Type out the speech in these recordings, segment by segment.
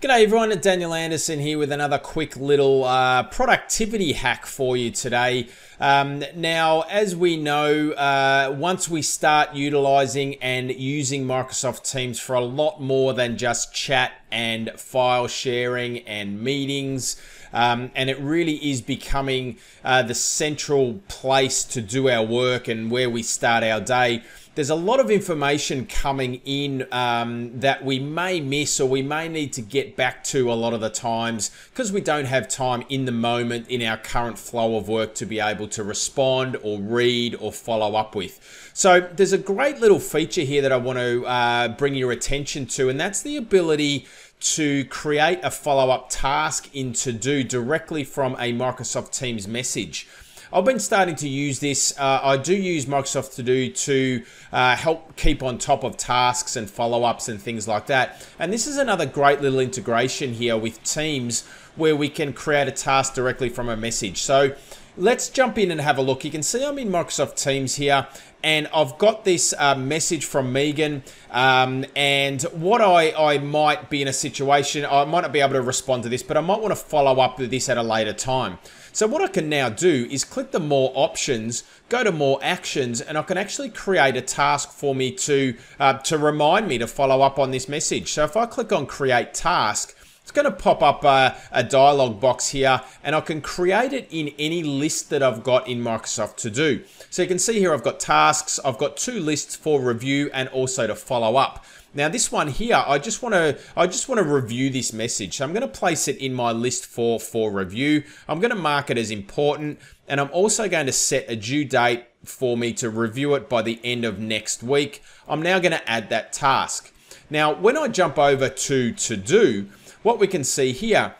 G'day everyone, Daniel Anderson here with another quick little uh, productivity hack for you today. Um, now, as we know, uh, once we start utilizing and using Microsoft Teams for a lot more than just chat and file sharing and meetings, um, and it really is becoming uh, the central place to do our work and where we start our day there's a lot of information coming in um, that we may miss or we may need to get back to a lot of the times because we don't have time in the moment in our current flow of work to be able to respond or read or follow up with. So there's a great little feature here that I want to uh, bring your attention to, and that's the ability to create a follow up task in To Do directly from a Microsoft Teams message. I've been starting to use this. Uh, I do use Microsoft To Do to uh, help keep on top of tasks and follow ups and things like that. And this is another great little integration here with Teams where we can create a task directly from a message. So let's jump in and have a look. You can see I'm in Microsoft Teams here and I've got this uh, message from Megan um, and what I, I might be in a situation, I might not be able to respond to this, but I might want to follow up with this at a later time. So what I can now do is click the more options, go to more actions, and I can actually create a task for me to, uh, to remind me to follow up on this message. So if I click on create task, it's going to pop up a, a, dialog box here and I can create it in any list that I've got in Microsoft To Do. So you can see here I've got tasks, I've got two lists for review and also to follow up. Now this one here, I just want to I just want to review this message. So I'm going to place it in my list for for review. I'm going to mark it as important and I'm also going to set a due date for me to review it by the end of next week. I'm now going to add that task. Now, when I jump over to to do, what we can see here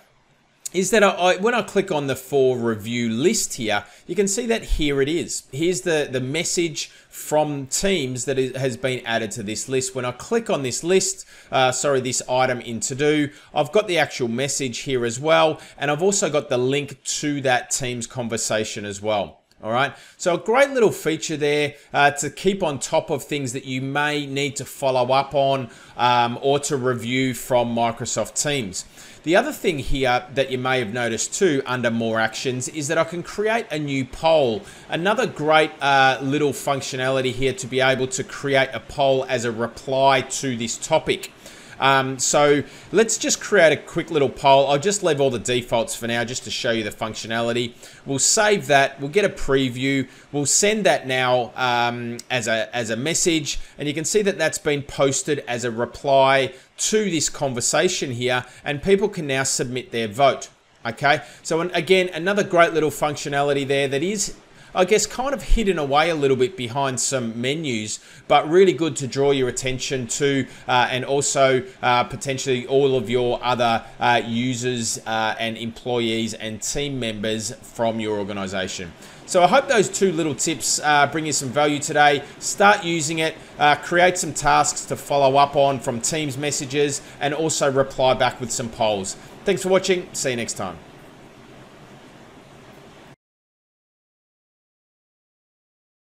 is that I, when I click on the for review list here, you can see that here it is. Here's the, the message from Teams that is, has been added to this list. When I click on this list, uh, sorry, this item in to do, I've got the actual message here as well. And I've also got the link to that Teams conversation as well. All right, so a great little feature there uh, to keep on top of things that you may need to follow up on um, or to review from Microsoft Teams. The other thing here that you may have noticed too under more actions is that I can create a new poll. Another great uh, little functionality here to be able to create a poll as a reply to this topic. Um, so let's just create a quick little poll. I'll just leave all the defaults for now just to show you the functionality. We'll save that. We'll get a preview. We'll send that now um, as, a, as a message. And you can see that that's been posted as a reply to this conversation here. And people can now submit their vote. Okay, so again, another great little functionality there that is I guess, kind of hidden away a little bit behind some menus, but really good to draw your attention to, uh, and also uh, potentially all of your other uh, users uh, and employees and team members from your organization. So I hope those two little tips uh, bring you some value today. Start using it, uh, create some tasks to follow up on from Teams messages, and also reply back with some polls. Thanks for watching. See you next time.